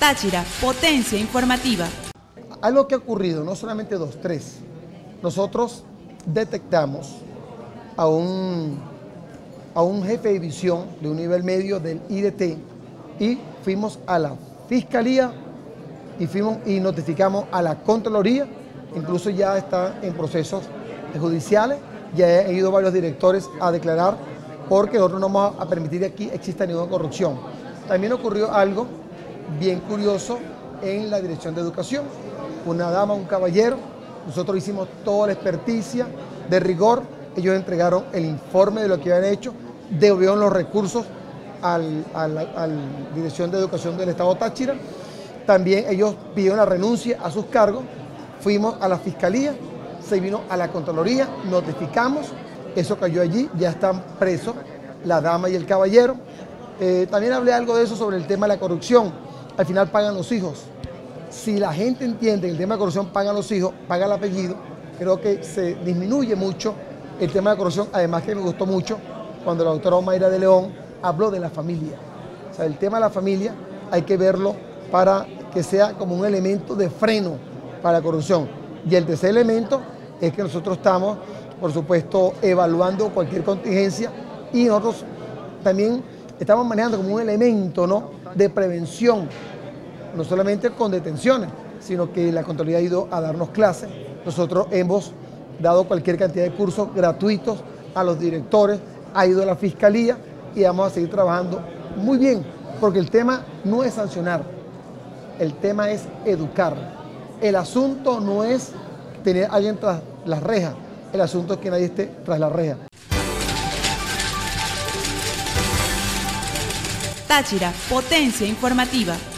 Táchira, potencia informativa. Algo que ha ocurrido, no solamente dos, tres. Nosotros detectamos a un, a un jefe de división de un nivel medio del IDT y fuimos a la fiscalía y, fuimos, y notificamos a la Contraloría, incluso ya está en procesos judiciales, ya han ido varios directores a declarar porque nosotros no vamos a permitir que aquí exista ninguna corrupción. También ocurrió algo bien curioso en la Dirección de Educación. Una dama, un caballero, nosotros hicimos toda la experticia de rigor, ellos entregaron el informe de lo que habían hecho, devolvieron los recursos a la Dirección de Educación del Estado Táchira, también ellos pidieron la renuncia a sus cargos, fuimos a la Fiscalía, se vino a la Contraloría, notificamos, eso cayó allí, ya están presos la dama y el caballero. Eh, también hablé algo de eso sobre el tema de la corrupción, al final pagan los hijos. Si la gente entiende que el tema de corrupción paga los hijos, paga el apellido, creo que se disminuye mucho el tema de corrupción, además que me gustó mucho cuando la doctora Omaira de León habló de la familia. O sea, el tema de la familia hay que verlo para que sea como un elemento de freno para la corrupción. Y el tercer elemento es que nosotros estamos, por supuesto, evaluando cualquier contingencia y nosotros también estamos manejando como un elemento ¿no? De prevención, no solamente con detenciones, sino que la Contraloría ha ido a darnos clases. Nosotros hemos dado cualquier cantidad de cursos gratuitos a los directores, ha ido a la Fiscalía y vamos a seguir trabajando muy bien, porque el tema no es sancionar, el tema es educar. El asunto no es tener a alguien tras las rejas, el asunto es que nadie esté tras la reja. Táchira, potencia informativa.